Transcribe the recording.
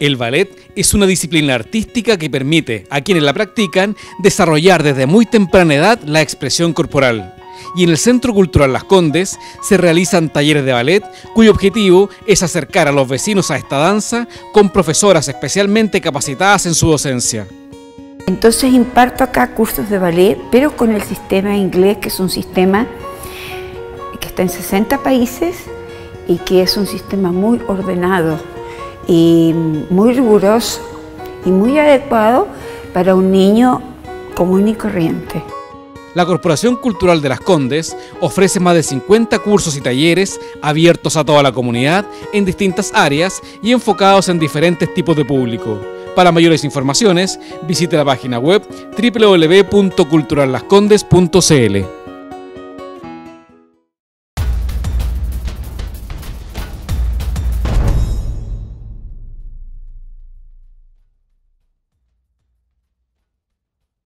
El ballet es una disciplina artística que permite a quienes la practican desarrollar desde muy temprana edad la expresión corporal. Y en el Centro Cultural Las Condes se realizan talleres de ballet cuyo objetivo es acercar a los vecinos a esta danza con profesoras especialmente capacitadas en su docencia. Entonces imparto acá cursos de ballet, pero con el sistema inglés, que es un sistema que está en 60 países y que es un sistema muy ordenado y muy riguroso y muy adecuado para un niño común y corriente. La Corporación Cultural de las Condes ofrece más de 50 cursos y talleres abiertos a toda la comunidad en distintas áreas y enfocados en diferentes tipos de público. Para mayores informaciones, visite la página web www.culturallascondes.cl.